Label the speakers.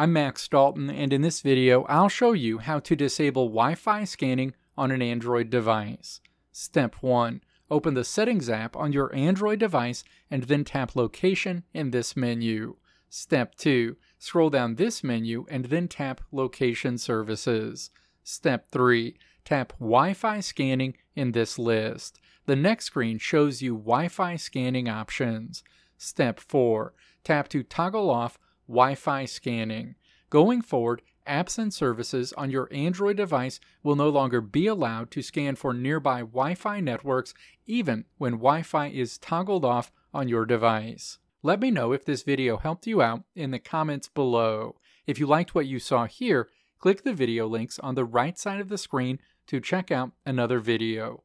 Speaker 1: I'm Max Dalton and in this video I'll show you how to disable Wi-Fi scanning on an Android device. Step 1. Open the Settings app on your Android device and then tap Location in this menu. Step 2. Scroll down this menu and then tap Location Services. Step 3. Tap Wi-Fi scanning in this list. The next screen shows you Wi-Fi scanning options. Step 4. Tap to toggle off Wi-Fi scanning. Going forward, apps and services on your Android device will no longer be allowed to scan for nearby Wi-Fi networks even when Wi-Fi is toggled off on your device. Let me know if this video helped you out in the comments below. If you liked what you saw here, click the video links on the right side of the screen to check out another video.